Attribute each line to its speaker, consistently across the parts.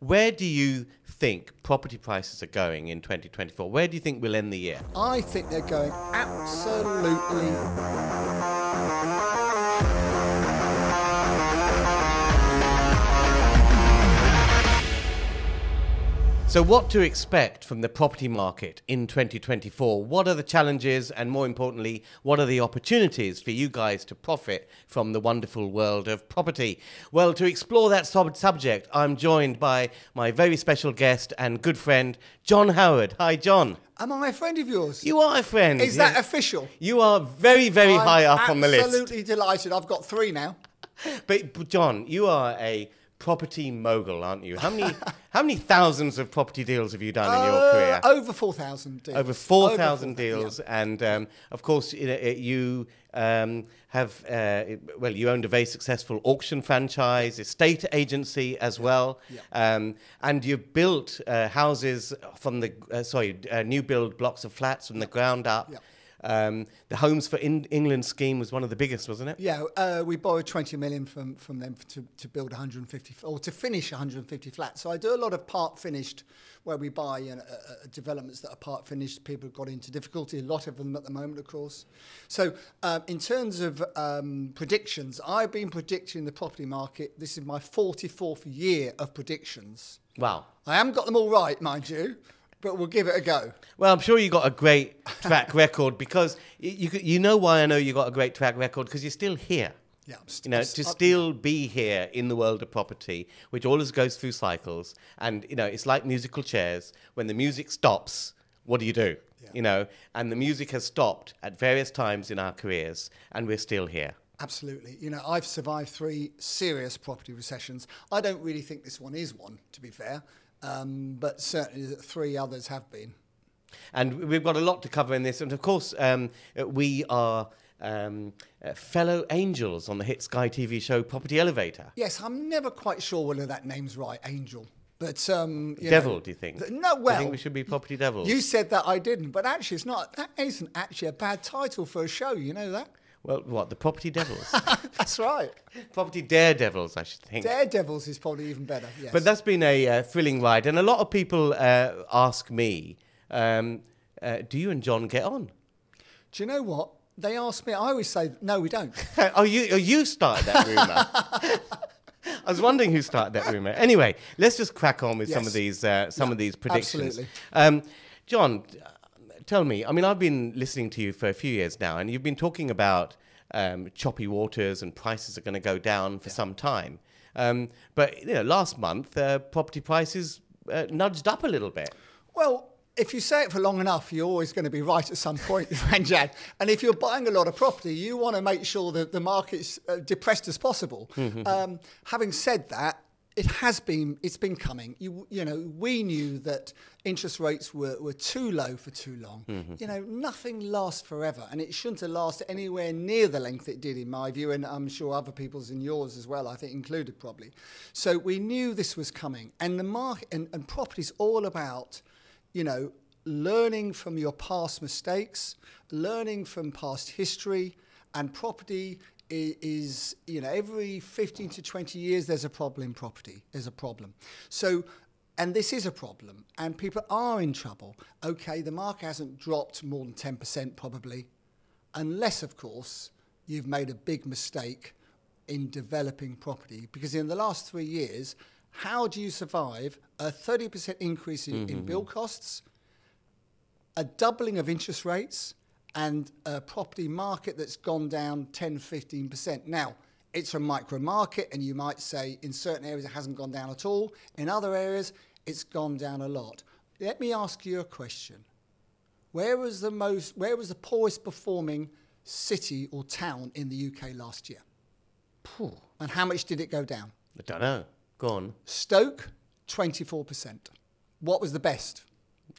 Speaker 1: where do you think property prices are going in 2024? Where do you think we'll end the year?
Speaker 2: I think they're going absolutely
Speaker 1: So, what to expect from the property market in 2024? What are the challenges, and more importantly, what are the opportunities for you guys to profit from the wonderful world of property? Well, to explore that sub- subject, I'm joined by my very special guest and good friend, John Howard. Hi, John.
Speaker 2: Am I a friend of yours?
Speaker 1: You are a friend.
Speaker 2: Is that official?
Speaker 1: You are very, very
Speaker 2: I'm
Speaker 1: high up on the list.
Speaker 2: Absolutely delighted. I've got three now.
Speaker 1: But, but John, you are a property mogul, aren't you? How many how many thousands of property deals have you done in your
Speaker 2: Uh,
Speaker 1: career?
Speaker 2: Over 4,000 deals.
Speaker 1: Over four thousand
Speaker 2: 4,000,
Speaker 1: deals, and um, of course you, know, it- you um, have uh, well, you owned a very successful auction franchise, estate agency as well,
Speaker 2: yeah.
Speaker 1: Um, and you've built uh, houses from the uh, sorry uh, new build blocks of flats from the ground up. Um, the Homes for in- England scheme was one of the biggest, wasn't it?
Speaker 2: Yeah, uh, we borrowed 20 million from, from them to, to build 150 or to finish 150 flats. So I do a lot of part finished where we buy you know, uh, uh, developments that are part finished. People have got into difficulty, a lot of them at the moment, of course. So um, in terms of um, predictions, I've been predicting the property market. This is my 44th year of predictions.
Speaker 1: Wow.
Speaker 2: I haven't got them all right, mind you, but we'll give it a go.
Speaker 1: Well, I'm sure you got a great track record because y- you you know why I know you got a great track record because you're still here.
Speaker 2: Yeah,
Speaker 1: You know, to
Speaker 2: st-
Speaker 1: still be here in the world of property, which always goes through cycles, and you know, it's like musical chairs. When the music stops, what do you do?
Speaker 2: Yeah.
Speaker 1: You know, and the music has stopped at various times in our careers, and we're still here.
Speaker 2: Absolutely. You know, I've survived three serious property recessions. I don't really think this one is one, to be fair, um, but certainly three others have been.
Speaker 1: And we've got a lot to cover in this. And of course, um, we are um, uh, fellow angels on the hit Sky TV show Property Elevator.
Speaker 2: Yes, I'm never quite sure whether that name's right, Angel. But um, you
Speaker 1: Devil,
Speaker 2: know,
Speaker 1: do you think?
Speaker 2: th- No,
Speaker 1: Do
Speaker 2: I
Speaker 1: think we should be property devils?
Speaker 2: you said that I didn't, but actually, it's not. That isn't actually a bad title for a show. You know that?
Speaker 1: Well, what? The property devils?
Speaker 2: That's right.
Speaker 1: property daredevils, I should think.
Speaker 2: Daredevils is probably even better. Yes.
Speaker 1: But that's been a uh, thrilling ride. And a lot of people uh, ask me, um, uh, do you and John get on?
Speaker 2: do you know what? They ask me. I always say, no, we don't.
Speaker 1: oh, you, oh, you started that rumour. I was wondering who started that rumour. Anyway, let's just crack on with some of these uh, some
Speaker 2: Yeah,
Speaker 1: of these predictions.
Speaker 2: absolutely.
Speaker 1: Um, John, uh, tell me. I mean, I've been listening to you for a few years now, and you've been talking about um, choppy waters and prices are going to go down for some time. Um, but you know, last month uh, property prices uh, nudged up a little bit.
Speaker 2: Well, if you say it for long enough, you're always going to be right at some point, Ranjan. And if you're buying a lot of property, you want to make sure that the market's uh, depressed as possible. Um, having said that, it has been it's been coming. You you know we knew that interest rates were, were too low for too long. Mm-hmm. You know nothing lasts forever, and it shouldn't have lasted anywhere near the length it did, in my view, and I'm sure other people's and yours as well. I think included probably. So we knew this was coming, and the market and, and property's all about you know, learning from your past mistakes, learning from past history, and property is, is, you know, every 15 to 20 years there's a problem in property. There's a problem. So, and this is a problem, and people are in trouble. Okay, the market hasn't dropped more than 10% probably, unless, of course, you've made a big mistake in developing property. Because in the last three years, how do you survive a 30% increase in, in mm-hmm. bill costs, a doubling of interest rates, and a property market that's gone down 10, 15%? Now, it's a micro market, and you might say in certain areas it hasn't gone down at all. In other areas, it's gone down a lot. Let me ask you a question. Where was the most where was the poorest performing city or town in the UK last year? Poor. And how much did it go down?
Speaker 1: I don't know. Go on.
Speaker 2: Stoke, 24%. What was the best?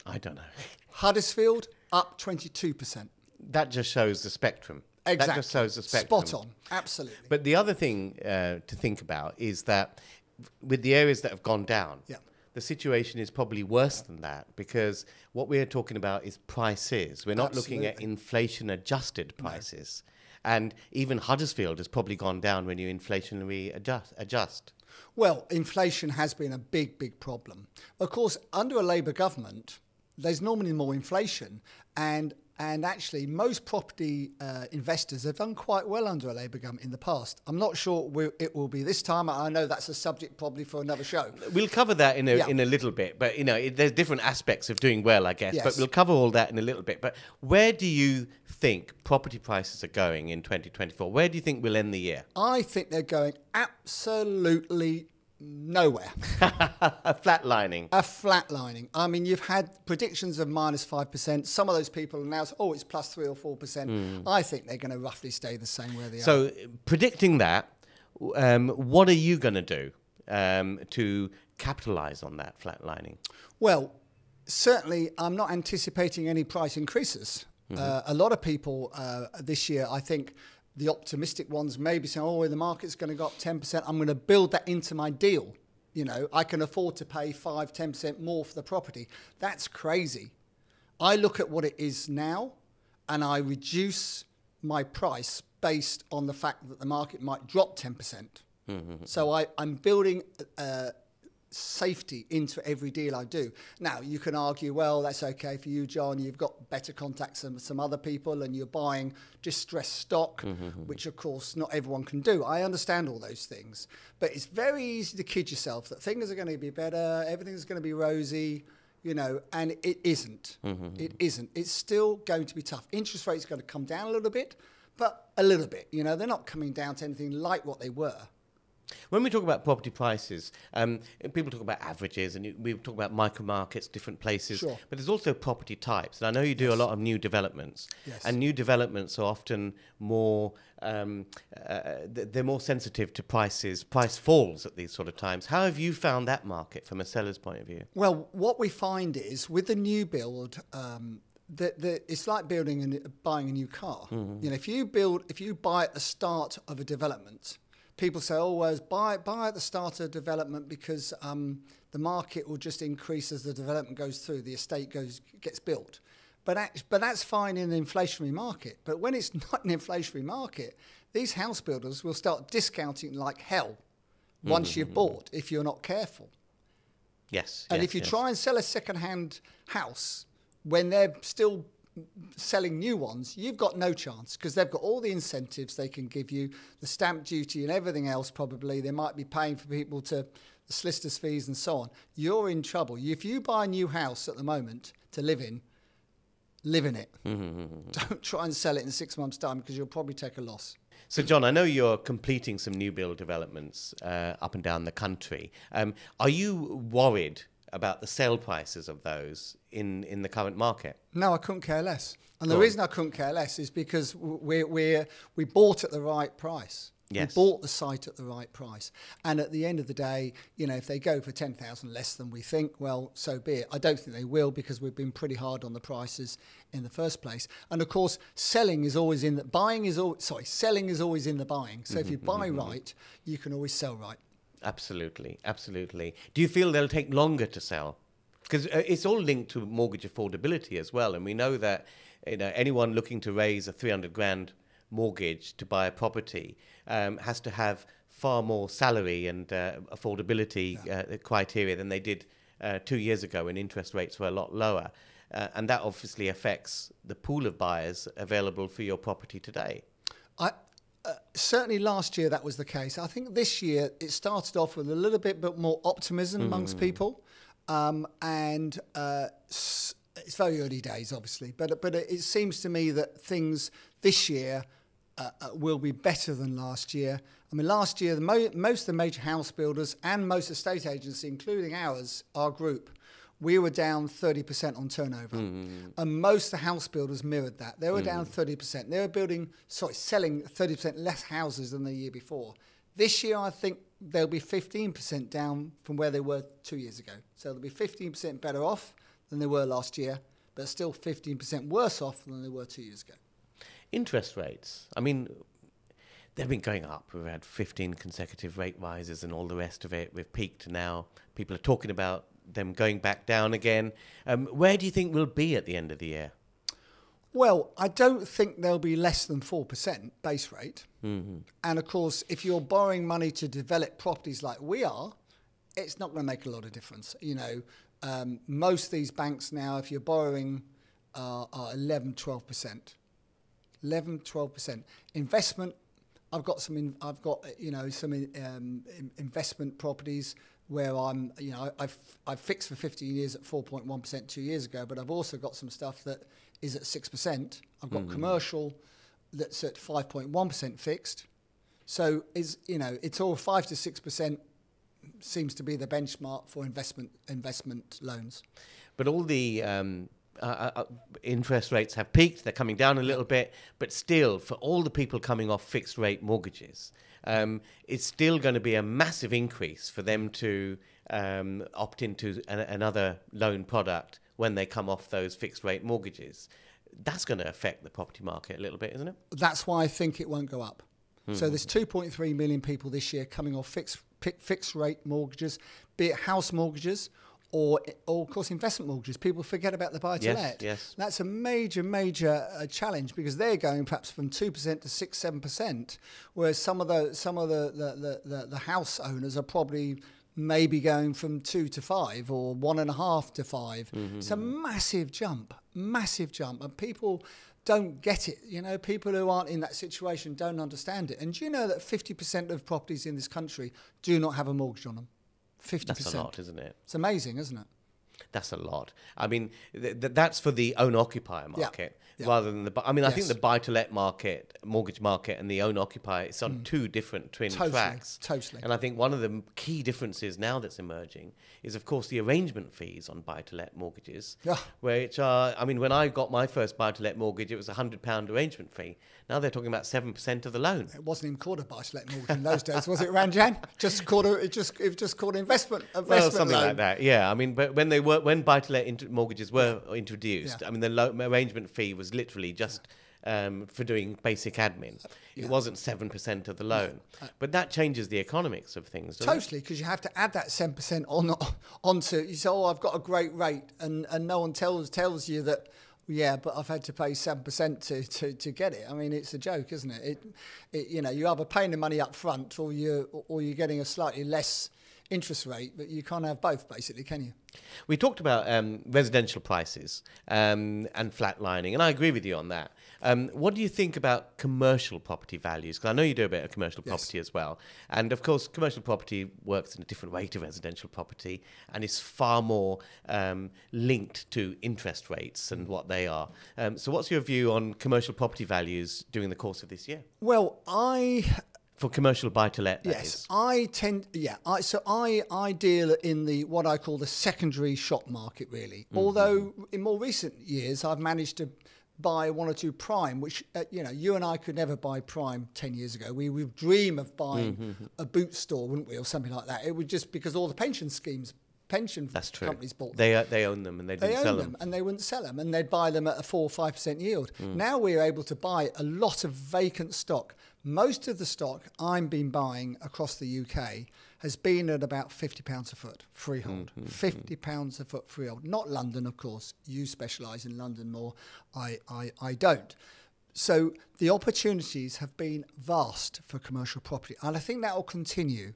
Speaker 1: I don't know.
Speaker 2: Huddersfield, up 22%.
Speaker 1: That just shows the spectrum. That just shows the spectrum.
Speaker 2: Spot on. Absolutely.
Speaker 1: But the other thing uh, to think about is that with the areas that have gone down,
Speaker 2: Yeah.
Speaker 1: the situation is probably worse than that because what we're talking about is prices. We're not looking at inflation adjusted prices. And even Huddersfield has probably gone down when you inflationary adjust. adjust.
Speaker 2: Well, inflation has been a big, big problem. Of course, under a Labour government, there's normally more inflation, and and actually, most property uh, investors have done quite well under a Labour government in the past. I'm not sure it will be this time. I know that's a subject probably for another show.
Speaker 1: We'll cover that in a, yeah. in a little bit, but you know, it, there's different aspects of doing well, I guess. Yes. But we'll cover all that in a little bit. But where do you think property prices are going in 2024? Where do you think we'll end the year?
Speaker 2: I think they're going absolutely nowhere.
Speaker 1: a flatlining.
Speaker 2: A flatlining. I mean, you've had predictions of minus 5%. Some of those people announced, oh, it's plus 3 or 4%. Mm. I think they're going to roughly stay the same where they
Speaker 1: so,
Speaker 2: are.
Speaker 1: So, predicting that, um, what are you going to do um, to capitalize on that flatlining?
Speaker 2: Well, certainly, I'm not anticipating any price increases. Mm-hmm. Uh, a lot of people uh, this year, I think, the optimistic ones maybe saying, oh, the market's going to go up 10%. I'm going to build that into my deal. You know, I can afford to pay 5 10% more for the property. That's crazy. I look at what it is now and I reduce my price based on the fact that the market might drop 10%. mm hmm So I, I'm building uh, safety into every deal I do. Now, you can argue, well, that's okay for you, John. You've got better contacts than some other people and you're buying distressed stock, mm-hmm. which, of course, not everyone can do. I understand all those things. But it's very easy to kid yourself that things are going to be better, everything's going to be rosy. You know, and it isn't. Mm-hmm. It isn't. It's still going to be tough. Interest rates are going to come down a little bit, but a little bit. You know, they're not coming down to anything like what they were.
Speaker 1: When we talk about property prices, um, people talk about averages and we talk about micro markets, different places,
Speaker 2: sure.
Speaker 1: but there's also property types. And I know you do yes. a lot of new developments,
Speaker 2: yes.
Speaker 1: and new developments are often more, um, uh, they're more sensitive to prices, price falls at these sort of times. How have you found that market from a seller's point of view?
Speaker 2: Well, what we find is with the new build, um, the, the, it's like building and buying a new car. Mm-hmm. You know, if you build, if you buy at the start of a development, people say, oh, well, buy, buy at the start of development because um, the market will just increase as the development goes through, the estate goes gets built. But, act, but that's fine in an inflationary market. But when it's not an inflationary market, these house builders will start discounting like hell once mm-hmm. you've bought if you're not careful.
Speaker 1: Yes.
Speaker 2: And
Speaker 1: yes,
Speaker 2: if you
Speaker 1: yes.
Speaker 2: try and sell a second-hand house when they're still selling new ones, you've got no chance because they've got all the incentives they can give you, the stamp duty and everything else. Probably they might be paying for people to the solicitors' fees and so on. You're in trouble. If you buy a new house at the moment to live in, live in it. Don't try and sell it in six months' time because you'll probably take a loss.
Speaker 1: So, John, I know you're completing some new build developments uh, up and down the country. Um, are you worried about the sale prices of those in, in the current market?
Speaker 2: No, I couldn't care less. And Go the on. reason I couldn't care less is because we we we bought at the right price.
Speaker 1: Yes.
Speaker 2: We bought the site at the right price. And at the end of the day, you know, if they go for 10,000 less than we think, well, so be it. I don't think they will because we've been pretty hard on the prices in the first place. And of course, selling is always in the buying is always, sorry, selling is always in the buying. So mm-hmm, if you buy mm-hmm. right, you can always sell right.
Speaker 1: Absolutely, absolutely. Do you feel they'll take longer to sell? Because uh, it's all linked to mortgage affordability as well, and we know that you know anyone looking to raise a three hundred grand mortgage to buy a property um, has to have far more salary and uh, affordability yeah. uh, criteria than they did uh, two years ago when interest rates were a lot lower. Uh, and that obviously affects the pool of buyers available for your property today.
Speaker 2: I, uh, certainly last year that was the case. I think this year it started off with a little bit but more optimism mm. amongst people, um, and uh, it's very early days, obviously. But but it seems to me that things this year uh, uh will be better than last year. I mean, last year mo- most of the major house builders and most estate agencies, including ours, our group, we were down 30% on turnover. Mm. And most of the house builders mirrored that. They were mm. down 30%. They were building, sorry, selling 30% less houses than the year before. This year, I think they'll be 15% down from where they were two years ago. So they'll be 15% better off than they were last year, but still 15% worse off than they were two years ago.
Speaker 1: Interest rates. I mean, they've been going up. We've had 15 consecutive rate rises and all the rest of it. We've peaked now. People are talking about them going back down again. Um, where do you think we'll be at the end of the year?
Speaker 2: Well, I don't think there'll be less than 4% base rate. And of course, if you're borrowing money to develop properties like we are, it's not going to make a lot of difference. You know, um, most of these banks now, if you're borrowing, uh, are 11, 12%. 11, 12%. Investment, I've got some, in, I've got, you know, some um, in- investment properties where I'm, you know, I've, I've fixed for 15 years at 4.1% two years ago, but I've also got some stuff that is at 6%. I've got commercial that's at 5.1% fixed. So is, you know, it's all 5 to 6% seems to be the benchmark for investment investment loans.
Speaker 1: But all the um, uh, uh, interest rates have peaked. They're coming down a little bit, but still, for all the people coming off fixed rate mortgages, um, it's still going to be a massive increase for them to um, opt into an, another loan product when they come off those fixed rate mortgages. That's going to affect the property market a little bit, isn't it?
Speaker 2: That's why I think it won't go up. So there's 2.3 million people this year coming off fixed fixed rate mortgages, be it house mortgages or, or of course investment mortgages. People forget about the buy to
Speaker 1: Yes,
Speaker 2: let.
Speaker 1: yes.
Speaker 2: That's a major, major uh, challenge because they're going perhaps from two percent to six, seven percent, whereas some of the some of the, the, the the house owners are probably maybe going from two to five or one and a half to 5 mm-hmm, It's a mm-hmm. massive jump, massive jump, and people don't get it. You know, people who aren't in that situation don't understand it. And do you know that 50% of properties in this country do not have a mortgage on them? 50%.
Speaker 1: That's a lot, isn't it?
Speaker 2: It's amazing, isn't it?
Speaker 1: That's a lot. I mean, th- th- that's for the own occupier market
Speaker 2: Yeah.
Speaker 1: rather than the. bu- I mean, I think the buy to let market, mortgage market, and the own occupier it's on two different twin
Speaker 2: Mm. Totally,
Speaker 1: tracks.
Speaker 2: totally.
Speaker 1: And I think one of the m- key differences now that's emerging is, of course, the arrangement fees on buy to let mortgages,
Speaker 2: Yeah.
Speaker 1: which are. I mean, when I got my first buy to let mortgage, it was a hundred pound arrangement fee. Now they're talking about seven percent of the loan.
Speaker 2: It wasn't even called a buy-to-let mortgage in those days, was it, Ranjan? Just called a, it just it just called investment investment
Speaker 1: Well, something
Speaker 2: loan.
Speaker 1: like that. Yeah, I mean, but when they were when buy-to-let mortgages were introduced,
Speaker 2: Yeah.
Speaker 1: I mean, the lo- arrangement fee was literally just um, for doing basic admin. It wasn't seven percent of the loan, but that changes the economics of things.
Speaker 2: Totally, because you have to add that seven percent on onto. You say, "Oh, I've got a great rate," and, and no one tells tells you that. Yeah, but I've had to pay seven percent to, to, to get it. I mean, it's a joke, isn't it? It, it? You know, you're either paying the money up front, or you or you're getting a slightly less interest rate, but you can't have both, basically, can you?
Speaker 1: We talked about um, residential prices um, and flatlining, and I agree with you on that. Um, what do you think about commercial property values? Because I know you do a bit of commercial
Speaker 2: Yes.
Speaker 1: property as well, and of course, commercial property works in a different way to residential property, and is far more um, linked to interest rates and what they are. Um, so, what's your view on commercial property values during the course of this year
Speaker 2: Well, I
Speaker 1: for commercial buy-to-let?
Speaker 2: Yes,
Speaker 1: is?
Speaker 2: I tend. Yeah, I, so I I deal in the what I call the secondary shop market. Really,
Speaker 1: Mm-hmm.
Speaker 2: although in more recent years I've managed to buy one or two prime, which uh, you know you and I could never buy prime ten years ago. We would dream of buying
Speaker 1: Mm-hmm.
Speaker 2: a boot store, wouldn't we, or something like that? It would just because all the pension schemes, pension
Speaker 1: That's true.
Speaker 2: companies bought them
Speaker 1: They uh, they own them and they
Speaker 2: they
Speaker 1: didn't
Speaker 2: own
Speaker 1: sell
Speaker 2: them,
Speaker 1: them.
Speaker 2: and they wouldn't sell them and they'd buy them at a 4 or 5% yield.
Speaker 1: Mm.
Speaker 2: Now we're able to buy a lot of vacant stock. Most of the stock I've been buying across the UK has been at about £50 a foot freehold.
Speaker 1: Mm-hmm,
Speaker 2: £50 a foot freehold. Not London, of course. You specialise in London more. I, I, I don't. So the opportunities have been vast for commercial property. And I think that will continue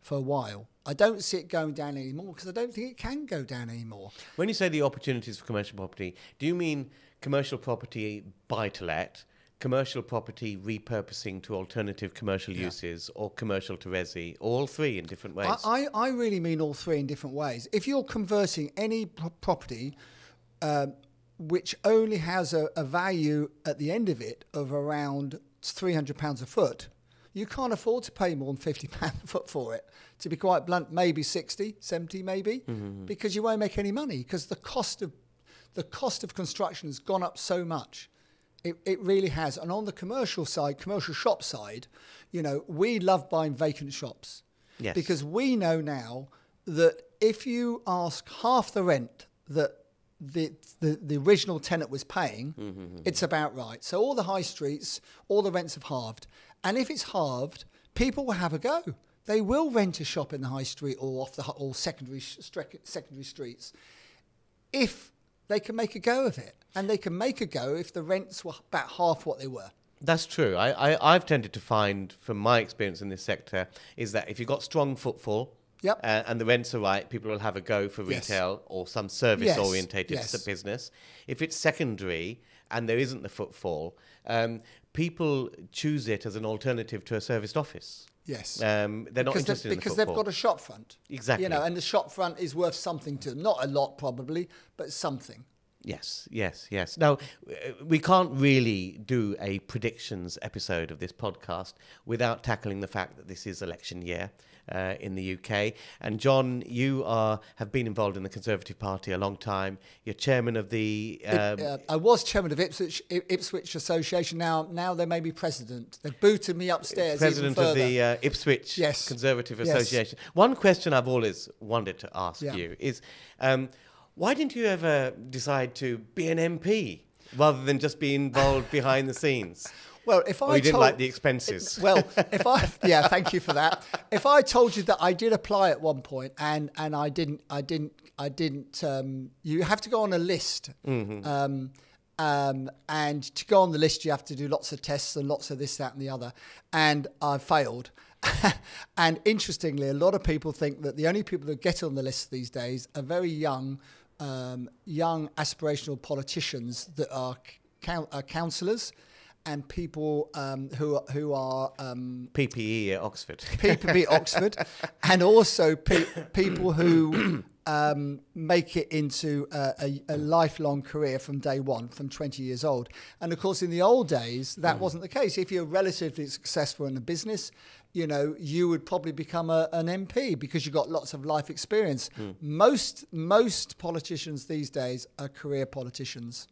Speaker 2: for a while. I don't see it going down anymore because I don't think it can go down anymore.
Speaker 1: When you say the opportunities for commercial property, do you mean commercial property buy to let, commercial property repurposing to alternative commercial uses, or commercial to resi? All three in different ways.
Speaker 2: I, I, I really mean all three in different ways. If you're converting any pro- property um, which only has a, a value at the end of it of around £300 a foot, you can't afford to pay more than £50 a foot for it. To be quite blunt, maybe 60, 70 maybe, because you won't make any money because the cost of the cost of construction has gone up so much. It, it really has. And on the commercial side, commercial shop side, you know, we love buying vacant shops.
Speaker 1: Yes.
Speaker 2: Because we know now that if you ask half the rent that the, the, the original tenant was paying, mm-hmm, mm-hmm, mm-hmm. it's about right. So all the high streets, all the rents have halved. And if it's halved, people will have a go. They will rent a shop in the high street or off the or secondary secondary streets if they can make a go of it. And they can make a go if the rents were about half what they were.
Speaker 1: That's true. I, I, I've tended to find, from my experience in this sector, is that if you've got strong footfall,
Speaker 2: Yep.
Speaker 1: uh, and the rents are right, people will have a go for
Speaker 2: Yes.
Speaker 1: retail or some service orientated
Speaker 2: yes.
Speaker 1: business. If it's secondary and there isn't the footfall, um, people choose it as an alternative to a serviced office.
Speaker 2: Yes.
Speaker 1: Um, they're not
Speaker 2: because
Speaker 1: interested
Speaker 2: they've,
Speaker 1: in the
Speaker 2: because they've got a shop front.
Speaker 1: Exactly.
Speaker 2: You know, and the shop front is worth something to them. Not a lot, probably, but something.
Speaker 1: Yes, yes, yes. Now, uh, we can't really do a predictions episode of this podcast without tackling the fact that this is election year uh, in the UK. And John, you are have been involved in the Conservative Party a long time. You're chairman of the. Um,
Speaker 2: Uh, I was chairman of Ipswich, Ipswich Association. Now, now they may be president. They've booted me upstairs.
Speaker 1: President of the uh, Ipswich
Speaker 2: Yes.
Speaker 1: Conservative
Speaker 2: Yes.
Speaker 1: Association. One question I've always wanted to ask
Speaker 2: Yeah.
Speaker 1: you is um, why didn't you ever decide to be an MP rather than just be involved behind the scenes?
Speaker 2: Well, if I
Speaker 1: Or you didn't like the expenses?
Speaker 2: Well, if I yeah, thank you for that. If I told you that I did apply at one point and and I didn't, I didn't, I didn't. Um, you have to go on a list.
Speaker 1: Mm-hmm.
Speaker 2: Um, um, and to go on the list, you have to do lots of tests and lots of this, that, and the other. And I failed. and interestingly, a lot of people think that the only people that get on the list these days are very young, um, young aspirational politicians that are, coun- are councillors and people um, who are, who are um,
Speaker 1: PPE at Oxford.
Speaker 2: PPE Oxford, and also pe- people who um, make it into a, a, a lifelong career from day one, from 20 years old. And of course, in the old days, that wasn't the case. If you're relatively successful in a business, you know, you would probably become a, an MP because you've got lots of life experience. Hmm. Most most politicians these days are career politicians,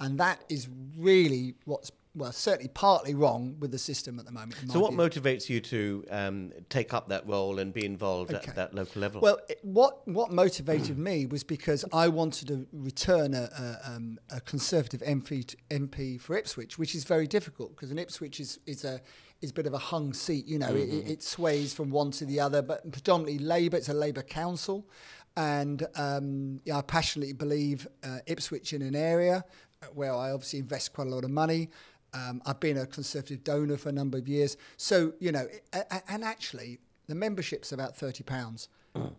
Speaker 2: and that is really what's well certainly partly wrong with the system at the moment.
Speaker 1: So, what
Speaker 2: view.
Speaker 1: motivates you to um, take up that role and be involved
Speaker 2: Okay.
Speaker 1: at that local level?
Speaker 2: Well, it- what what motivated me was because I wanted to return a, a, um, a Conservative MP to, MP for Ipswich, which is very difficult because an Ipswich is is a is a bit of a hung seat. You know, it, it, it sways from one to the other, but predominantly Labour. It's a Labour council, and um, yeah, I passionately believe uh, Ipswich in an area uh, where I obviously invest quite a lot of money. Um, I've been a Conservative donor for a number of years, so you know, and actually, the membership's about thirty pounds.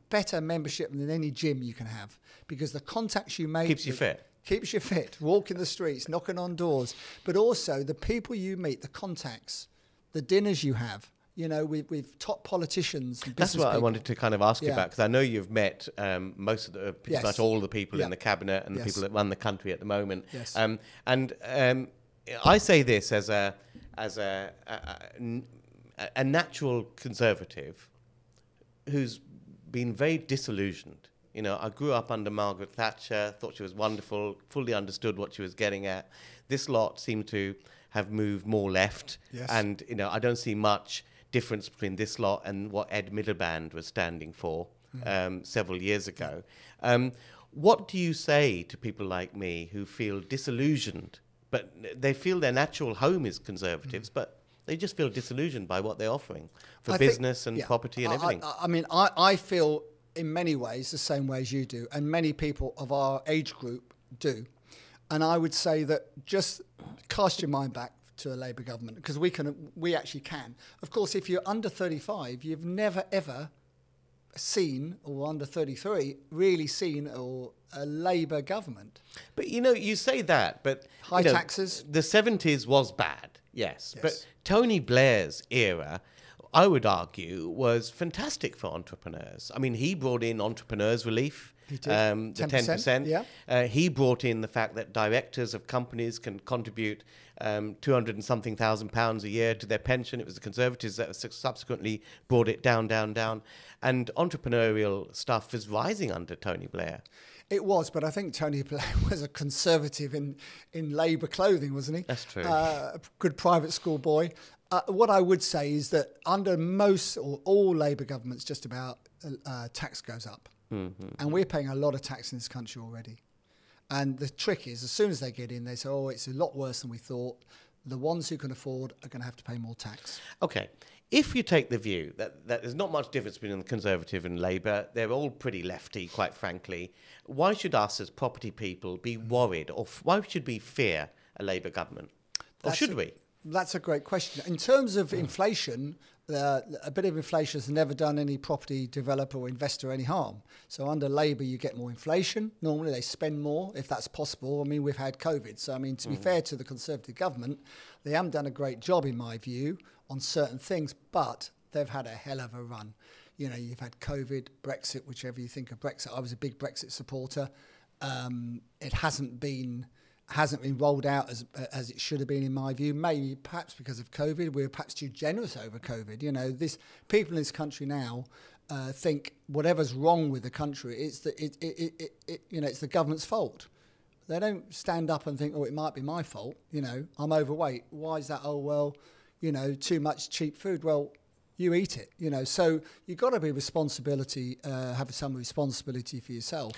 Speaker 2: Better membership than any gym you can have because the contacts you make
Speaker 1: Keeps you fit.
Speaker 2: keeps you fit, walking the streets, knocking on doors, but also the people you meet, the contacts, the dinners you have. You know, with, with top politicians. And
Speaker 1: That's what I wanted to kind of ask you about because I know you've met um, most of the, pretty
Speaker 2: Yes.
Speaker 1: much all the people
Speaker 2: Yeah.
Speaker 1: in the cabinet and the people that run the country at the moment.
Speaker 2: Yes.
Speaker 1: Um, and um, I say this as a as a, a, a, a natural conservative who's been very disillusioned. You know, I grew up under Margaret Thatcher, thought she was wonderful, fully understood what she was getting at. This lot seem to have moved more left,
Speaker 2: Yes.
Speaker 1: and you know, I don't see much difference between this lot and what Ed Miliband was standing for um, several years ago. Um, what do you say to people like me who feel disillusioned, but they feel their natural home is conservatives, but they just feel disillusioned by what they're offering for
Speaker 2: I think-
Speaker 1: business and
Speaker 2: yeah.
Speaker 1: property and
Speaker 2: I-
Speaker 1: everything?
Speaker 2: I, I mean, I, I feel in many ways the same way as you do, and many people of our age group do. And I would say that just cast your mind back to a Labour government because we can, we actually can. Of course, if you're under 35, you've never ever seen, or under 33, really seen or a Labour government.
Speaker 1: But you know, you say that, but
Speaker 2: High
Speaker 1: you know,
Speaker 2: taxes.
Speaker 1: The seventies was bad, yes,
Speaker 2: Yes.
Speaker 1: But Tony Blair's era, I would argue, was fantastic for entrepreneurs. I mean, he brought in entrepreneurs relief.
Speaker 2: He did.
Speaker 1: Um, the
Speaker 2: 10%,
Speaker 1: ten percent.
Speaker 2: yeah.
Speaker 1: Uh, he brought in the fact that directors of companies can contribute um, two hundred and something thousand pounds a year to their pension. It was the Conservatives that subsequently brought it down, down, down, and entrepreneurial stuff is rising under Tony Blair.
Speaker 2: It was, but I think Tony Blair was a conservative in, in Labour clothing, wasn't he?
Speaker 1: That's true.
Speaker 2: Uh, a good private school boy. Uh, what I would say is that under most or all Labour governments, just about uh, tax goes up,
Speaker 1: Mm-hmm.
Speaker 2: and we're paying a lot of tax in this country already. And the trick is, as soon as they get in, they say, "Oh, it's a lot worse than we thought." The ones who can afford are going to have to pay more tax.
Speaker 1: Okay. If you take the view that, that there's not much difference between the Conservative and Labour, they're all pretty lefty, quite frankly, why should us as property people be worried or f- why should we fear a Labour government? Or
Speaker 2: That's
Speaker 1: should
Speaker 2: a-
Speaker 1: we?
Speaker 2: That's a great question. In terms of inflation, uh, a bit of inflation has never done any property developer or investor any harm. So under Labour, you get more inflation. Normally, they spend more if that's possible. I mean, we've had COVID. So, I mean, to be fair to the Conservative government, they haven't done a great job, in my view, on certain things, but they've had a hell of a run. You know, you've had COVID, Brexit, whichever you think of Brexit. I was a big Brexit supporter. Um, it hasn't been hasn't been rolled out as as it should have been in my view. Maybe perhaps because of COVID, we were perhaps too generous over COVID. You know, this people in this country now uh, think whatever's wrong with the country, it's the it, it, it, it, you know it's the government's fault. They don't stand up and think, oh, it might be my fault. You know, I'm overweight. Why is that? Oh well, you know, too much cheap food. Well, you eat it. You know, so you've got to be responsibility, uh, have some responsibility for yourself.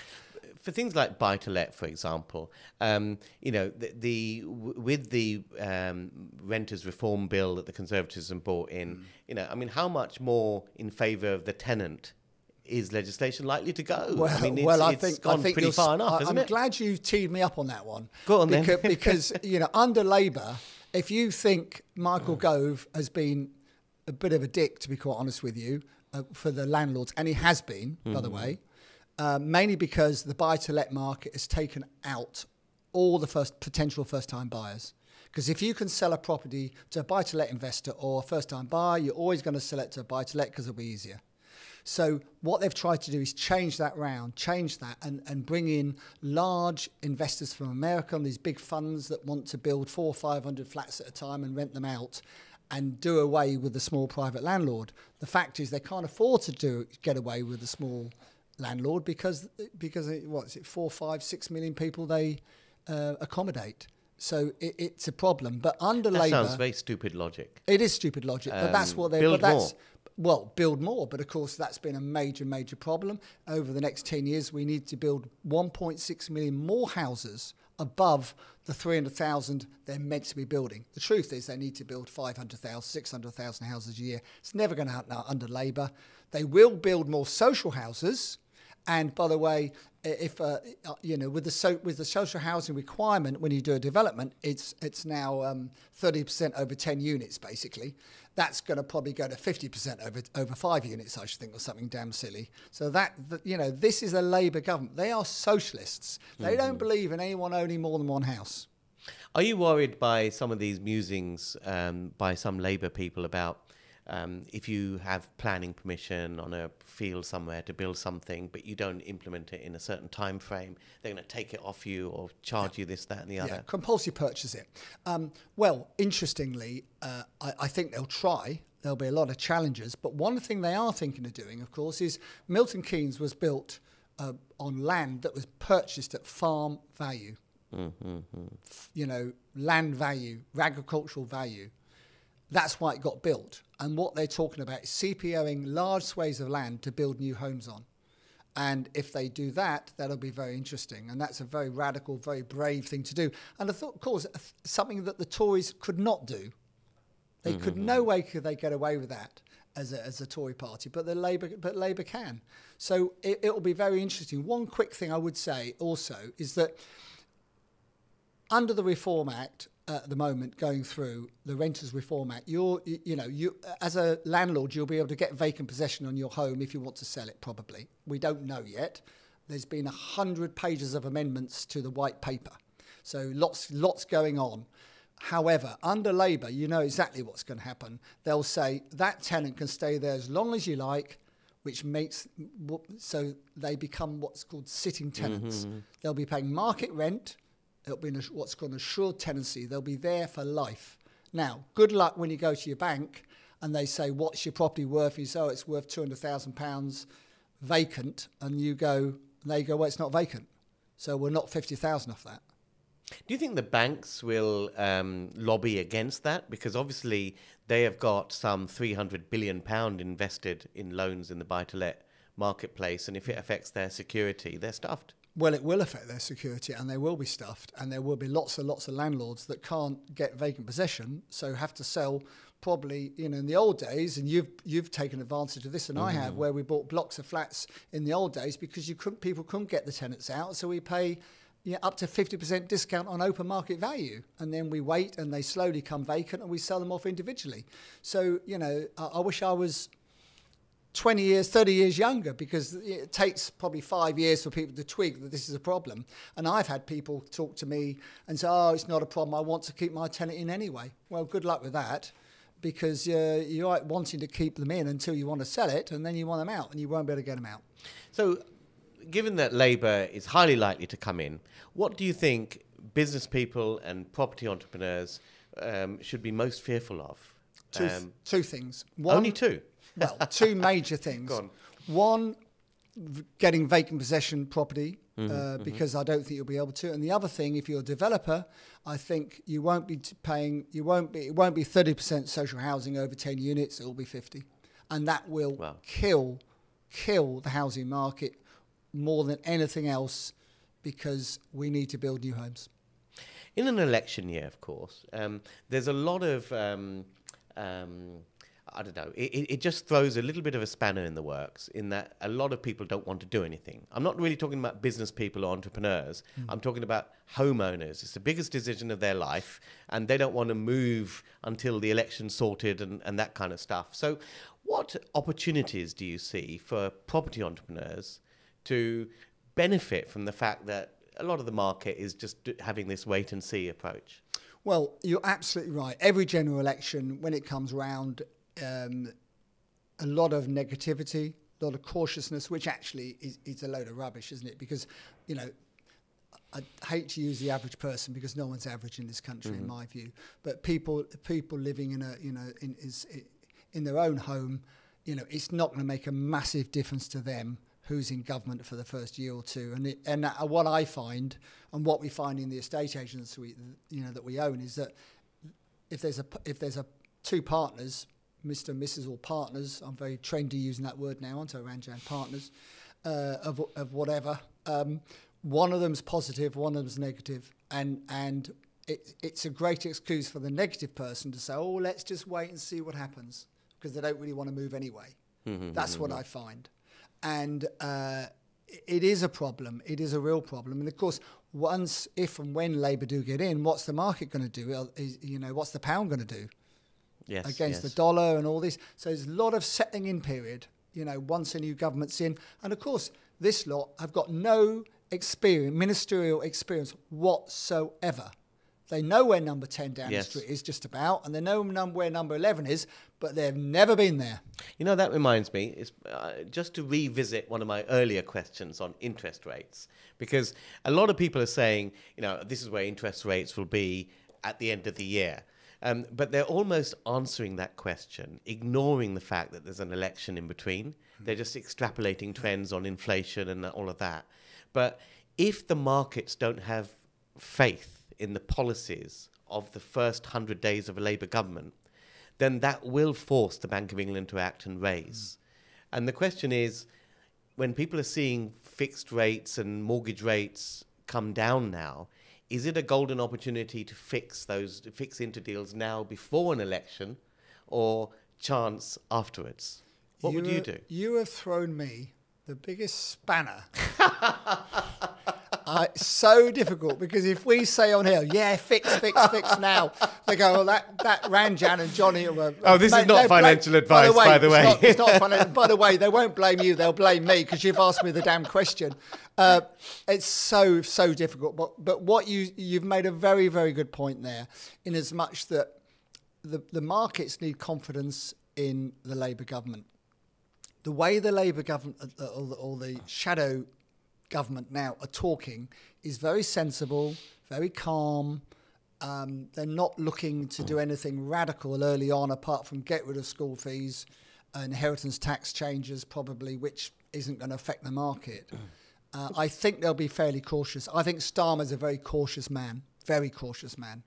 Speaker 1: For things like buy to let, for example, um, you know, the, the with the um, renters reform bill that the Conservatives have brought in, you know, I mean, how much more in favour of the tenant is legislation likely to go?
Speaker 2: Well,
Speaker 1: I mean, it's,
Speaker 2: well, I think
Speaker 1: gone
Speaker 2: I think
Speaker 1: pretty far enough,
Speaker 2: I, I'm
Speaker 1: it?
Speaker 2: glad you teed me up on that one.
Speaker 1: Go on then.
Speaker 2: because, because you know, under Labour, if you think Michael
Speaker 1: Mm.
Speaker 2: Gove has been a bit of a dick, to be quite honest with you, uh, for the landlords, and he has been, by
Speaker 1: Mm-hmm.
Speaker 2: the way, uh, mainly because the buy-to-let market has taken out all the first potential first-time buyers. Because if you can sell a property to a buy-to-let investor or a first-time buyer, you're always going to sell it to a buy-to-let because it'll be easier. So what they've tried to do is change that round, change that, and, and bring in large investors from America and these big funds that want to build four or five hundred flats at a time and rent them out, and do away with the small private landlord. The fact is they can't afford to do get away with the small landlord because because it, what is it four, five, six million people they uh, accommodate. So it, it's a problem. But under
Speaker 1: that
Speaker 2: Labour,
Speaker 1: sounds very stupid logic.
Speaker 2: it is stupid logic, but that's
Speaker 1: Um,
Speaker 2: what they.
Speaker 1: build
Speaker 2: but that's,
Speaker 1: more.
Speaker 2: Well, build more, but of course that's been a major, major problem. Over the next ten years, we need to build 1.6 million more houses above the 300,000 they're meant to be building. The truth is, they need to build 500,000, 600,000 houses a year. It's never going to happen under Labour. They will build more social houses. And by the way, if uh, uh, you know, with the so, with the social housing requirement, when you do a development, it's it's now um, thirty percent over ten units, basically. That's going to probably go to fifty percent over over five units, I should think, or something damn silly. So that, that you know, this is a Labour government. They are socialists. They don't believe in anyone owning more than one house.
Speaker 1: Are you worried by some of these musings um, by some Labour people about um, if you have planning permission on a field somewhere to build something, but you don't implement it in a certain time frame, they're going to take it off you or charge you this, that, and the other?
Speaker 2: Yeah, compulsory purchase it. Um, well, interestingly, uh, I, I think they'll try. There'll be a lot of challenges, but one thing they are thinking of doing, of course, is Milton Keynes was built uh, on land that was purchased at farm value. F- You know, land value, agricultural value. That's why it got built. And what they're talking about is CPOing large swathes of land to build new homes on. And if they do that, that'll be very interesting. And that's a very radical, very brave thing to do. And of course, something that the Tories could not do. They could mm-hmm. no way could they get away with that as a, as a Tory party, but the Labour but Labour can. So it, it will be very interesting. One quick thing I would say also is that under the Reform Act at the moment going through the Renters Reform Act, you're you, you know you as a landlord you'll be able to get vacant possession on your home if you want to sell it. Probably we don't know yet. There's been a hundred pages of amendments to the white paper, so lots lots going on. However, under Labour, you know exactly what's going to happen. They'll say that tenant can stay there as long as you like, which makes so they become what's called sitting tenants. Mm-hmm. They'll be paying market rent. It'll be a, what's called an assured tenancy. They'll be there for life. Now, good luck when you go to your bank and they say, "What's your property worth?" You say, "Oh, it's worth two hundred thousand pounds, vacant," and you go, they go, "Well, it's not vacant, so we're not fifty thousand off that."
Speaker 1: Do you think the banks will um, lobby against that? Because obviously they have got some 300 billion pound invested in loans in the buy-to-let marketplace, and if it affects their security, they're stuffed.
Speaker 2: Well, it will affect their security and they will be stuffed, and there will be lots and lots of landlords that can't get vacant possession, so have to sell probably you know in the old days and you've you've taken advantage of this and I have mm. where we bought blocks of flats in the old days because you couldn't people couldn't get the tenants out so we pay you know, up to 50% discount on open market value. And then we wait and they slowly come vacant and we sell them off individually. So you know I, I wish I was 20 years, 30 years younger because it takes probably five years for people to twig that this is a problem. And I've had people talk to me and say, oh, it's not a problem. I want to keep my tenant in anyway. Well, good luck with that because uh, you're wanting to keep them in until you want to sell it and then you want them out and you won't be able to get them out.
Speaker 1: So, given that Labour is highly likely to come in, what do you think business people and property entrepreneurs um, should be most fearful of?
Speaker 2: Two,
Speaker 1: Um,
Speaker 2: two things. One,
Speaker 1: only two.
Speaker 2: Well, two major things.
Speaker 1: On.
Speaker 2: One, v- getting vacant possession property
Speaker 1: Mm-hmm,
Speaker 2: uh, because I don't think you'll be able to. And the other thing, if you're a developer, I think you won't be paying. You won't be. It won't be thirty percent social housing over ten units. It will be fifty, and that will
Speaker 1: Wow.
Speaker 2: kill kill the housing market more than anything else because we need to build new homes.
Speaker 1: In an election year, of course, um, there's a lot of, um, um, I don't know, it, it- just throws a little bit of a spanner in the works in that a lot of people don't want to do anything. I'm not really talking about business people or entrepreneurs, hmm. I'm talking about homeowners. It's the biggest decision of their life, and they don't want to move until the election's sorted and, and that kind of stuff. So, what opportunities do you see for property entrepreneurs to benefit from the fact that a lot of the market is just having this wait and see approach.
Speaker 2: Well, you're absolutely right. Every general election, when it comes round, um, a lot of negativity, a lot of cautiousness, which actually is, is a load of rubbish, isn't it? Because, you know, I hate to use the average person because no one's average in this country, in my view. But people, people living in a, you know, in is in their own home, you know, it's not going to make a massive difference to them who's in government for the first year or two. And it, and uh, what I find, and what we find in the estate agents we, you know, that we own, is that if there's a if there's a two partners, Mr. and Mrs. or partners, I'm very trendy using that word now, aren't I, Ranjan? Partners uh, of of whatever. Um, one of them's positive, one of them's negative, and and it, it's a great excuse for the negative person to say, "Oh, let's just wait and see what happens," because they don't really want to move anyway. That's what I find, and uh, it is a problem. It is a real problem, and of course, once if and when Labour do get in, what's the market going to do? Is, you know, what's the pound going to do?
Speaker 1: Yes,
Speaker 2: against
Speaker 1: yes.
Speaker 2: the dollar and all this. So there's a lot of settling in period, you know, once a new government's in. And of course, this lot have got no experience, ministerial experience whatsoever. They know where number 10 Downing
Speaker 1: Yes.
Speaker 2: Street is just about, and they know where number 11 is, but they've never been there.
Speaker 1: You know, that reminds me, is uh, just to revisit one of my earlier questions on interest rates, because a lot of people are saying, you know, this is where interest rates will be at the end of the year. Um, but they're almost answering that question, ignoring the fact that there's an election in between. They're just extrapolating trends on inflation and all of that. But if the markets don't have faith in the policies of the first 100 days of a Labour government, then that will force the Bank of England to act and raise. And the question is when people are seeing fixed rates and mortgage rates come down now, is it a golden opportunity to fix those to fix into deals now before an election or chance afterwards? What would you do?
Speaker 2: You have thrown me the biggest spanner. Uh, it's so difficult because if we say on here, yeah, fix, fix, fix now, they go, well, that, that Ranjan and Johnny were.
Speaker 1: Oh, this is not financial advice, by the
Speaker 2: it's
Speaker 1: way.
Speaker 2: Not, it's not financial. by the way, they won't blame you, they'll blame me because you've asked me the damn question. Uh, it's so, so difficult. But, but what you, you've made a very, very good point there, in as much that the, the markets need confidence in the Labour government the way the Labour government uh, or the, or the shadow government now are talking is very sensible, very calm. Um, they're not looking to do anything radical early on, apart from get rid of school fees, and inheritance tax changes, probably, which isn't going to affect the market. Uh, I think they'll be fairly cautious. I think Starmer's a very cautious man, very cautious man.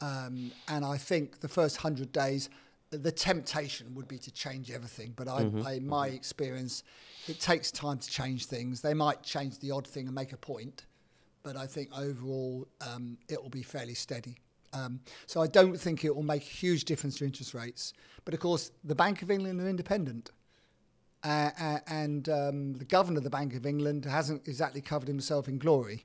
Speaker 2: Um, and I think the first 100 days, the temptation would be to change everything. But I, I, in my experience, it takes time to change things. They might change the odd thing and make a point, but I think overall um, it will be fairly steady. Um, so I don't think it will make a huge difference to interest rates. But of course, the Bank of England are independent. Uh, uh, and um, the governor of the Bank of England hasn't exactly covered himself in glory.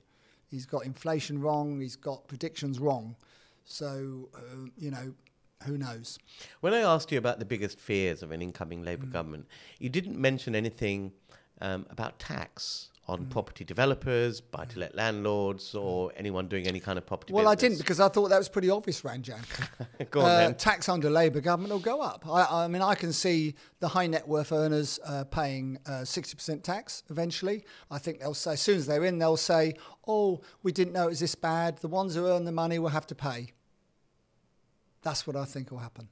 Speaker 2: He's got inflation wrong, he's got predictions wrong. So, uh, you know, who knows?
Speaker 1: When I asked you about the biggest fears of an incoming
Speaker 2: Mm.
Speaker 1: Labour government, you didn't mention anything um, about tax on
Speaker 2: Mm.
Speaker 1: property developers, buy to let landlords, or anyone doing any kind of property
Speaker 2: Well, I didn't because I thought that was pretty obvious, Ranjan.
Speaker 1: Go on
Speaker 2: Uh,
Speaker 1: then.
Speaker 2: tax under Labour government will go up. I, I mean, I can see the high net worth earners uh, paying uh, sixty percent tax eventually. I think they'll say as soon as they're in, they'll say, "Oh, we didn't know it was this bad. The ones who earn the money will have to pay." That's what I think will happen.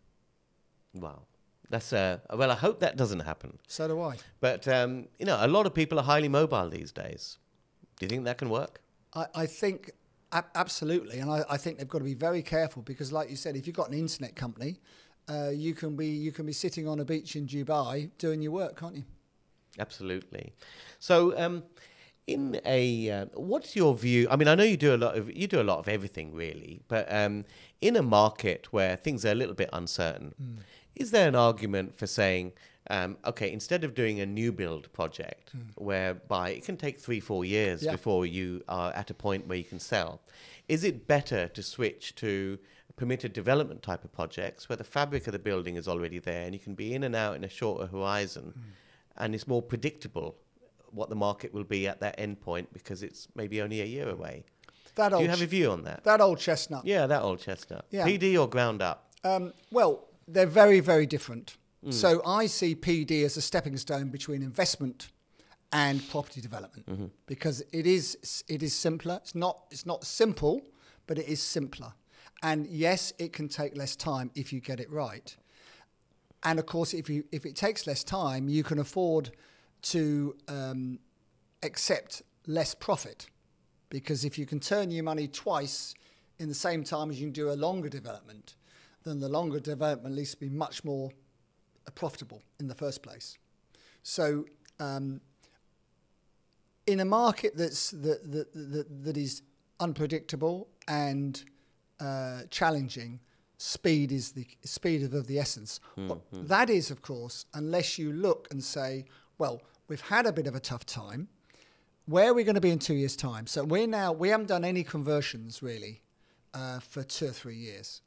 Speaker 1: Wow. That's uh, well. I hope that doesn't happen.
Speaker 2: So do I.
Speaker 1: But um, you know, a lot of people are highly mobile these days. Do you think that can work?
Speaker 2: I, I think absolutely, and I, I think they've got to be very careful because, like you said, if you've got an internet company, uh, you can be you can be sitting on a beach in Dubai doing your work, can't you?
Speaker 1: Absolutely. So, um, in a, uh, what's your view? I mean, I know you do a lot of you do a lot of everything really, but um, in a market where things are a little bit uncertain, is there an argument for saying, um, okay, instead of doing a new build project whereby it can take three four years
Speaker 2: Yeah.
Speaker 1: before you are at a point where you can sell, is it better to switch to permitted development type of projects where the fabric of the building is already there and you can be in and out in a shorter horizon and it's more predictable what the market will be at that end point because it's maybe only a year away.
Speaker 2: That
Speaker 1: Do
Speaker 2: old
Speaker 1: you have a view on that?
Speaker 2: that old chestnut.
Speaker 1: Yeah, that old chestnut.
Speaker 2: Yeah.
Speaker 1: PD or ground up?
Speaker 2: Um, well, they're very, very different. So I see PD as a stepping stone between investment and property development because it is it is simpler. It's not it's not simple, but it is simpler. And yes, it can take less time if you get it right. And of course, if you if it takes less time, you can afford to um, accept less profit because if you can turn your money twice in the same time as you can do a longer development, then the longer development needs to be much more uh, profitable in the first place. So, um, in a market that's that that, that, that is unpredictable and uh, challenging, speed is the speed is of the essence. What that is, of course, unless you look and say, well, we've had a bit of a tough time. Where are we going to be in two years' time? So we're now we haven't done any conversions really uh, for two or three years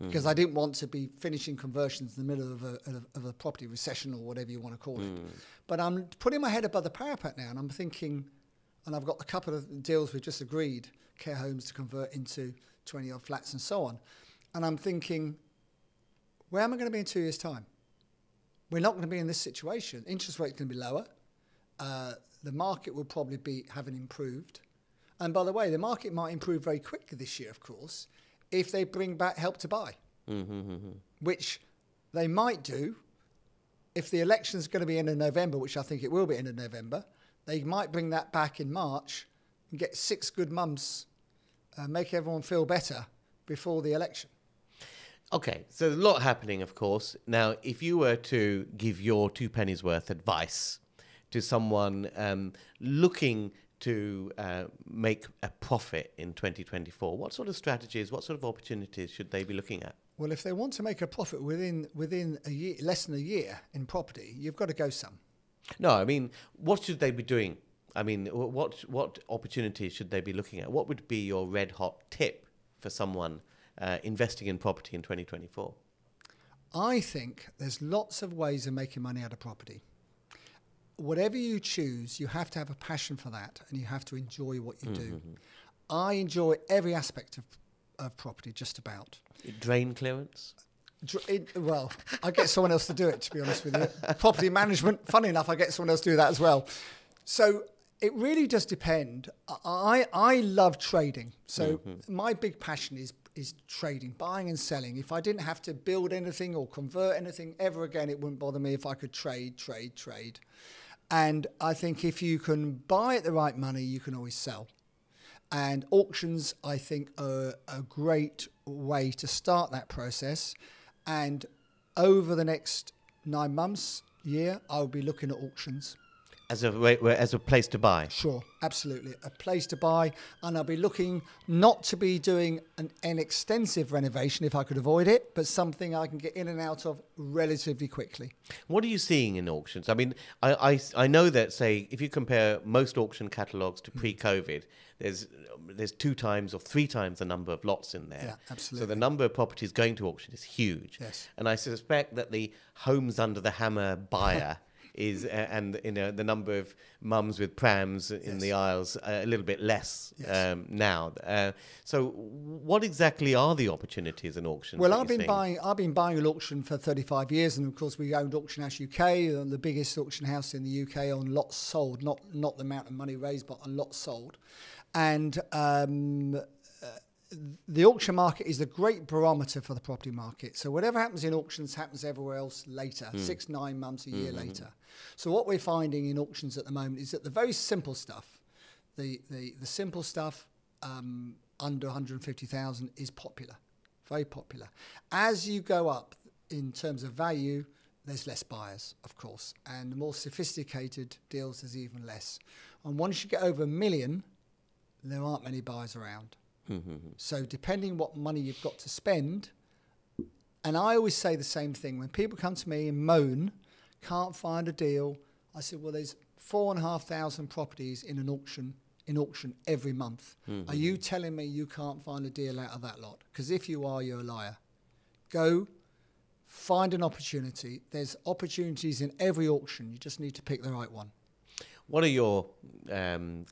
Speaker 2: because I didn't want to be finishing conversions in the middle of a, of, a property recession or whatever you want to call it. But I'm putting my head above the parapet now, and I'm thinking, and I've got a couple of deals we've just agreed, care homes to convert into 20 odd flats and so on, and I'm thinking, where am I going to be in two years' time? We're not going to be in this situation. Interest rate's going to be lower. Uh, the market will probably be having improved. And by the way, the market might improve very quickly this year, of course, if they bring back help to buy, which they might do if the election's going to be in November, which I think it will be in November. They might bring that back in March and get six good months, uh, make everyone feel better before the election.
Speaker 1: Okay, so there's a lot happening, of course. Now, if you were to give your two pennies worth advice to someone um, looking to uh, make a profit in 2024, what sort of strategies, what sort of opportunities should they be looking at?
Speaker 2: Well, if they want to make a profit within within a year, less than a year in property, you've got to go some.
Speaker 1: No, I mean, what should they be doing? I mean, what what opportunities should they be looking at? What would be your red hot tip for someone uh, investing in property in 2024?
Speaker 2: I think there's lots of ways of making money out of property. Whatever you choose, you have to have a passion for that and you have to enjoy what you do. Mm-hmm. I enjoy every aspect of, of property, just about.
Speaker 1: Drain clearance?
Speaker 2: Dr- It, well, I get someone else to do it, to be honest with you. Property management, funny enough, I get someone else to do that as well. So it really does depend. I, I love trading. So mm-hmm. my big passion is, is trading, buying and selling. If I didn't have to build anything or convert anything ever again, it wouldn't bother me if I could trade, trade, trade. And I think if you can buy at the right money, you can always sell. And auctions, I think, are a great way to start that process. And over the next nine months, year, I will be looking at auctions.
Speaker 1: As a wa- wa- as a place to buy.
Speaker 2: Sure, absolutely. A place to buy. And I'll be looking not to be doing an, an extensive renovation if I could avoid it, but something I can get in and out of relatively quickly.
Speaker 1: What are you seeing in auctions? I mean, I, I, I know that, say, if you compare most auction catalogues to hmm. pre COVID, there's, there's two times or three times the number of lots in there.
Speaker 2: Yeah, absolutely.
Speaker 1: So the number of properties going to auction is huge.
Speaker 2: Yes.
Speaker 1: And I suspect that the homes under the hammer buyer. Is uh, and you know the number of mums with prams in the aisles uh, a little bit less
Speaker 2: Yes.
Speaker 1: um, now. Uh, so, what exactly are the opportunities in auctions?
Speaker 2: Well, I've been buying. I've been buying an auction for 35 years, and of course, we owned Auction House UK, uh, the biggest auction house in the UK on lots sold, not not the amount of money raised, but on lots sold. And um, the auction market is a great barometer for the property market. So whatever happens in auctions happens everywhere else later, six, nine months, a year later. So what we're finding in auctions at the moment is that the very simple stuff, the the, the simple stuff um, under 150,000 is popular, very popular. As you go up in terms of value, there's less buyers, of course, and the more sophisticated deals, there's even less. And once you get over a million, there aren't many buyers around. So depending what money you've got to spend, and I always say the same thing when people come to me and moan, can't find a deal. I said, well, there's four and a half thousand properties in an auction in auction every month. Are you telling me you can't find a deal out of that lot? Because if you are, you're a liar. Go find an opportunity. There's opportunities in every auction. You just need to pick the right one.
Speaker 1: What are your um,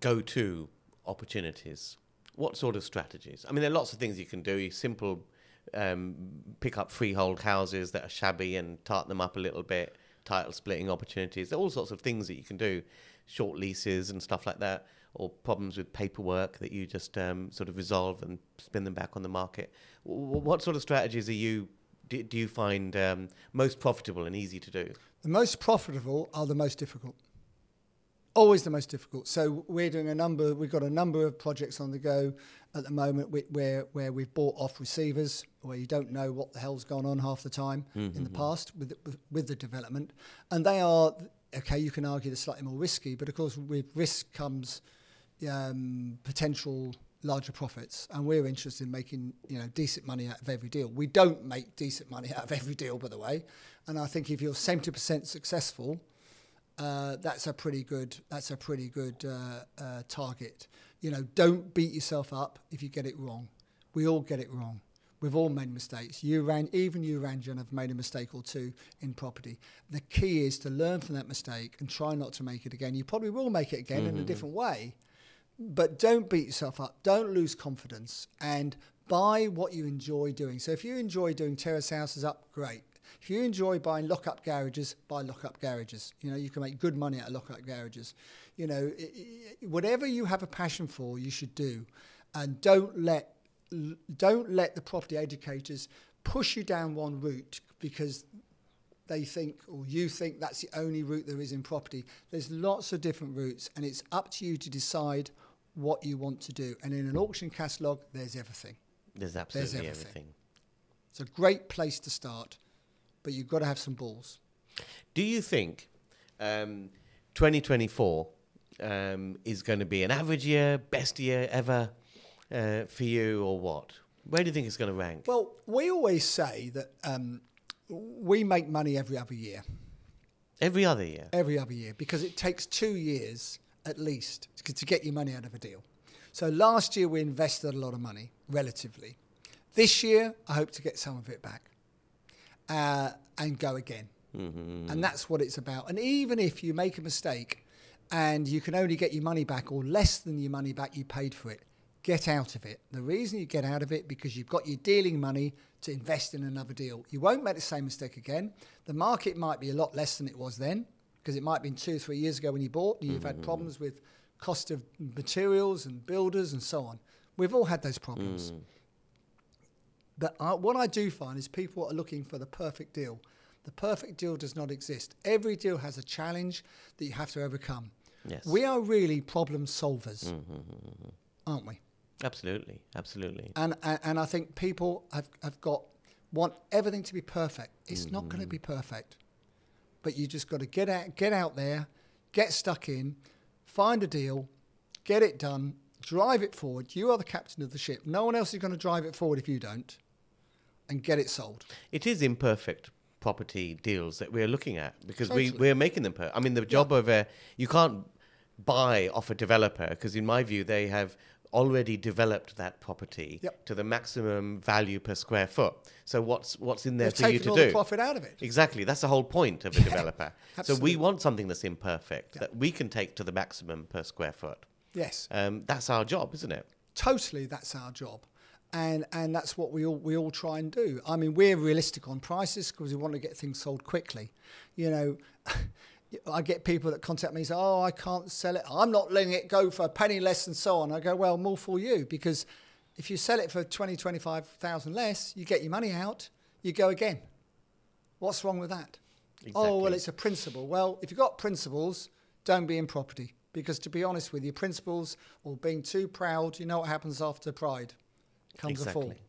Speaker 1: go-to opportunities? What sort of strategies? I mean, there are lots of things you can do. You simple um, pick up freehold houses that are shabby and tartan them up a little bit. Title splitting opportunities. There are all sorts of things that you can do. Short leases and stuff like that, or problems with paperwork that you just um, sort of resolve and spin them back on the market. W- what sort of strategies are you? Do, do you find um, most profitable and easy to do?
Speaker 2: The most profitable are the most difficult. Always the most difficult. So we're doing a number. We've got a number of projects on the go at the moment where where we've bought off receivers, where you don't know what the hell's gone on half the time in the past with the, with- the development, and they are okay. You can argue they're slightly more risky, but of course with risk comes um, potential larger profits, and we're interested in making you know decent money out of every deal. We don't make decent money out of every deal, by the way, and I think if you're seventy percent successful, uh, that's a pretty good that's a pretty good uh, uh, target. You know, don't beat yourself up if you get it wrong. We all get it wrong. We've all made mistakes. You ran, even you, Ranjan, have made a mistake or two in property. The key is to learn from that mistake and try not to make it again. You probably will make it again in a different way, but don't beat yourself up. Don't lose confidence and buy what you enjoy doing. So if you enjoy doing terrace houses up, great. If you enjoy buying lock-up garages, buy lock-up garages. You know, you can make good money out of lock-up garages. You know, i- i- whatever you have a passion for, you should do, and don't let don't let the property educators push you down one route because they think or you think that's the only route there is in property. There's lots of different routes, and it's up to you to decide what you want to do. And in an auction catalogue, there's everything.
Speaker 1: There's absolutely
Speaker 2: everything.
Speaker 1: everything.
Speaker 2: It's a great place to start, but you've got to have some balls.
Speaker 1: Do you think um, 2024 um, is going to be an average year, best year ever uh, for you, or what? Where do you think it's going to rank?
Speaker 2: Well, we always say that um, we make money every other year,
Speaker 1: Every other year.
Speaker 2: every other year, because it takes two years at least to to get your money out of a deal. So last year we invested a lot of money, relatively. This year, I hope to get some of it back uh, and go again. Mm-hmm. And that's what it's about. And even if you make a mistake and you can only get your money back or less than your money back you paid for it, get out of it. The reason you get out of it because you've got your dealing money to invest in another deal. You won't make the same mistake again. The market might be a lot less than it was then because it might have been two or three years ago when you bought and you've had mm-hmm. problems with cost of materials and builders and so on. We've all had those problems. Mm. But I, what I do find is people are looking for the perfect deal. The perfect deal does not exist. Every deal has a challenge that you have to overcome.
Speaker 1: Yes.
Speaker 2: We are really problem solvers, mm-hmm, mm-hmm, mm-hmm. aren't we?
Speaker 1: Absolutely. Absolutely.
Speaker 2: And, and and I think people have, have got want everything to be perfect. It's not going to be perfect, but you just got to get out, get out there, get stuck in, find a deal, get it done, drive it forward. You are the captain of the ship. No one else is going to drive it forward if you don't, and get it sold.
Speaker 1: It is imperfect property deals that we're looking at because we,
Speaker 2: Totally.
Speaker 1: we're making them per I mean the job of a you can't buy off a developer because in my view they have already developed that property
Speaker 2: Yep.
Speaker 1: to the maximum value per square foot. So what's what's in there
Speaker 2: They've
Speaker 1: for you to
Speaker 2: all
Speaker 1: do?
Speaker 2: the profit out of it.
Speaker 1: Exactly. That's the whole point of a developer. so we want something that's imperfect that we can take to the maximum per square foot.
Speaker 2: Yes.
Speaker 1: Um, that's our job, isn't it?
Speaker 2: totally that's our job and and that's what we all we all try and do i mean we're realistic on prices because we want to get things sold quickly you know I get people that contact me and say, "Oh, I can't sell it. I'm not letting it go for a penny less and so on." I go, "Well, more for you because if you sell it for 20, 25,000 less, you get your money out, you go again. What's wrong with that? Oh, well, it's a principle. Well, if you've got principles, don't be in property. Because to be honest with you, principles or being too proud, you know what happens after pride? Comes a fall.
Speaker 1: Exactly.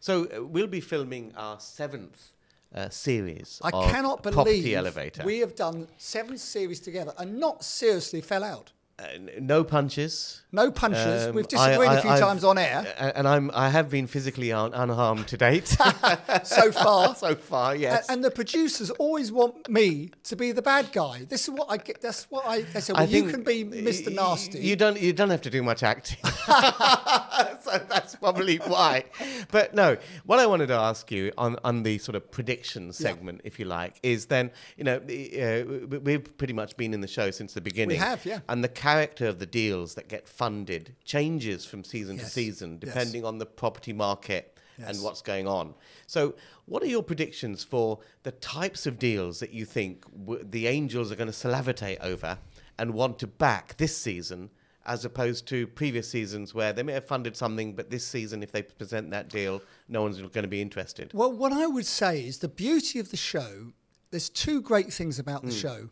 Speaker 1: So uh, we'll be filming our seventh uh, series.
Speaker 2: I cannot believe
Speaker 1: Elevator.
Speaker 2: we have done seven series together and not seriously fell out.
Speaker 1: Uh, no punches.
Speaker 2: No punches.
Speaker 1: Um,
Speaker 2: We've disagreed
Speaker 1: I-
Speaker 2: a few
Speaker 1: I've-
Speaker 2: times on air
Speaker 1: and I'm I have been physically un- unharmed to date
Speaker 2: so far.
Speaker 1: so far. Yes.
Speaker 2: And the producers always want me to be the bad guy. This is what I get. That's what I. They said,
Speaker 1: I
Speaker 2: well, you can be Mr. Nasty.
Speaker 1: You don't. You don't have to do much acting. so that's probably why. But no, what I wanted to ask you on on the sort of prediction segment, if you like, is then you know uh, we've pretty much been in the show since the beginning.
Speaker 2: We have, yeah.
Speaker 1: And the character of the deals that get funded changes from season to
Speaker 2: Yes.
Speaker 1: season,
Speaker 2: Yes.
Speaker 1: depending on the property market and what's going on. So, what are your predictions for the types of deals that you think w- the Angels are going to salivate over and want to back this season, as opposed to previous seasons where they may have funded something, but this season, if they present that deal, no one's going to be interested?
Speaker 2: Well, what I would say is the beauty of the show. There's two great things about the show,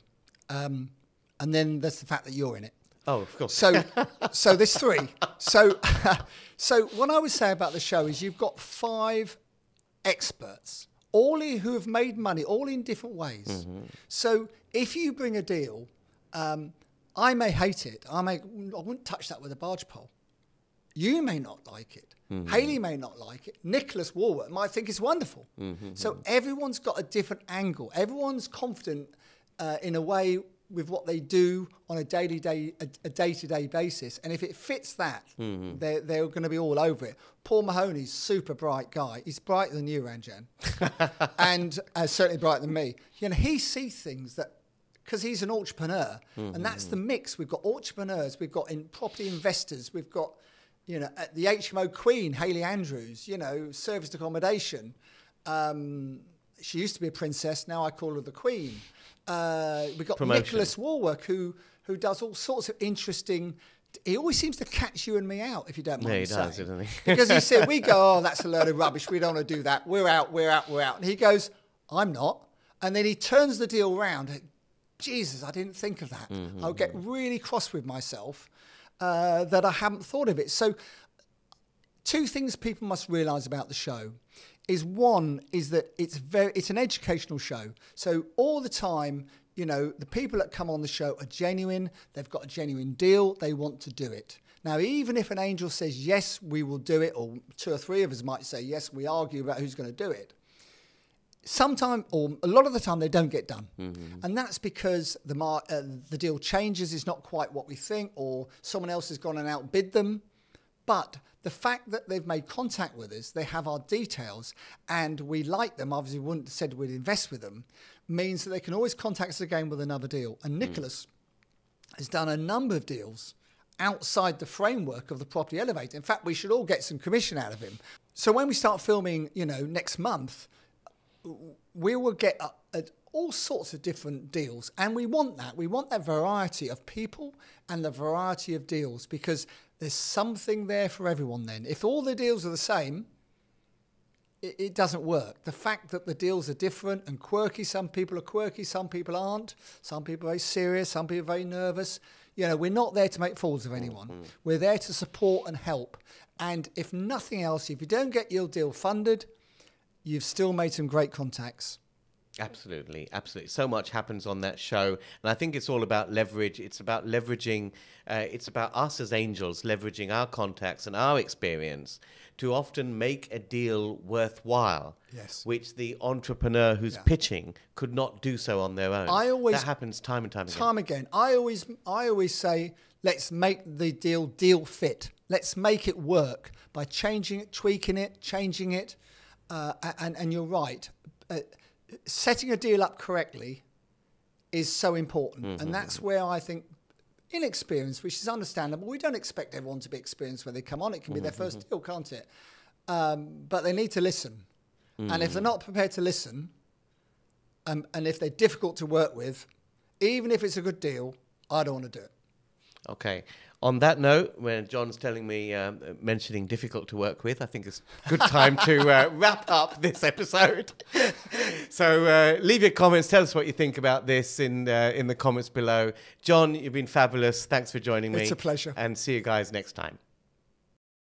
Speaker 2: um, and then there's the fact that you're in it.
Speaker 1: Oh, of course.
Speaker 2: So, so there's three. So, so what I would say about the show is you've got five experts, all who have made money, all in different ways.
Speaker 1: Mm-hmm.
Speaker 2: So, if you bring a deal, um, I may hate it. I may, I wouldn't touch that with a barge pole. You may not like it.
Speaker 1: Mm-hmm.
Speaker 2: Haley may not like it. Nicholas Wallwork might think it's wonderful.
Speaker 1: Mm-hmm.
Speaker 2: So everyone's got a different angle. Everyone's confident uh, in a way with what they do on a daily day a, a day-to-day basis. And if it fits that,
Speaker 1: Mm-hmm.
Speaker 2: they're, they're going to be all over it. Paul Mahoney's super bright guy. He's brighter than you, Ranjan, and uh, certainly brighter than me. You know, he sees things that because he's an entrepreneur, and that's the mix. We've got entrepreneurs, we've got in property investors, we've got, you know, at the HMO Queen, Haley Andrews, you know, serviced accommodation. Um, she used to be a princess, now I call her the Queen. Uh, we've got
Speaker 1: Promotion.
Speaker 2: Nicholas Wallwork, who who does all sorts of interesting. He always seems to catch you and me out, if you don't mind
Speaker 1: Yeah, he does,
Speaker 2: saying.
Speaker 1: doesn't he?
Speaker 2: because he said, "We go, oh, that's a load of rubbish. We don't want to do that. We're out. We're out. We're out." And he goes, "I'm not." And then he turns the deal round. Jesus, I didn't think of that. I'll get really cross with myself uh, that I haven't thought of it. So, two things people must realise about the show is one is that it's very it's an educational show. So all the time, you know, the people that come on the show are genuine. They've got a genuine deal. They want to do it. Now, even if an angel says yes, we will do it, or two or three of us might say yes, we argue about who's going to do it sometimes or a lot of the time they don't get done and that's because the mar- uh, the deal changes is not quite what we think or someone else has gone and outbid them but the fact that they've made contact with us they have our details and we like them obviously we wouldn't have said we'd invest with them means that they can always contact us again with another deal and nicholas has done a number of deals outside the framework of the property elevator. In fact, we should all get some commission out of him. So when we start filming, you know, next month, we will get uh, at all sorts of different deals, and we want that. We want that variety of people and the variety of deals because there's something there for everyone. Then, if all the deals are the same, it, it doesn't work. The fact that the deals are different and quirky, some people are quirky, some people aren't, some people are very serious, some people are very nervous. You know, we're not there to make fools of mm, anyone. Mm. We're there to support and help. And if nothing else, if you don't get your deal funded, you've still made some great contacts.
Speaker 1: Absolutely, absolutely. So much happens on that show, and I think it's all about leverage. It's about leveraging. Uh, it's about us as angels leveraging our contacts and our experience to often make a deal worthwhile.
Speaker 2: Yes.
Speaker 1: Which the entrepreneur who's
Speaker 2: Yeah.
Speaker 1: pitching could not do so on their own.
Speaker 2: I always-
Speaker 1: that happens time and time again.
Speaker 2: Time again, I always, I always say, let's make the deal deal fit. Let's make it work by changing it, tweaking it, changing it. Uh, and and you're right. Uh, setting a deal up correctly is so important, and that's where I think inexperience, which is understandable. We don't expect everyone to be experienced when they come on. It can be their first deal, can't it? Um, but they need to listen, and if they're not prepared to listen, um, and if they're difficult to work with, even if it's a good deal, I don't want to do it.
Speaker 1: Okay. On that note, when John's telling me, um, mentioning difficult to work with, I think it's a good time to uh, wrap up this episode. so uh, leave your comments. Tell us what you think about this in uh, in the comments below. John, you've been fabulous. Thanks for joining me.
Speaker 2: It's a pleasure.
Speaker 1: And see you guys next time.